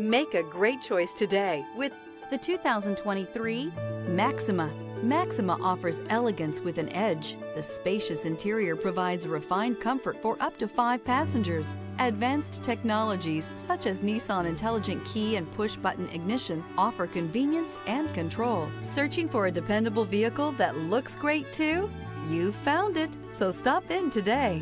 Make a great choice today with the 2023 Maxima. Maxima offers elegance with an edge. The spacious interior provides refined comfort for up to five passengers. Advanced technologies such as Nissan Intelligent Key and Push Button Ignition offer convenience and control. Searching for a dependable vehicle that looks great too? You found it, so stop in today.